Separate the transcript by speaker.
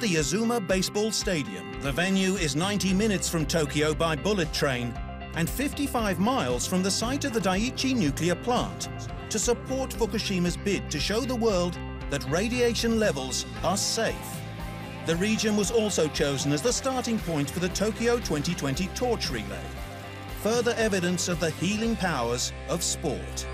Speaker 1: at the Azuma Baseball Stadium. The venue is 90 minutes from Tokyo by bullet train and 55 miles from the site of the Daiichi nuclear plant to support Fukushima's bid to show the world that radiation levels are safe. The region was also chosen as the starting point for the Tokyo 2020 Torch Relay. Further evidence of the healing powers of sport.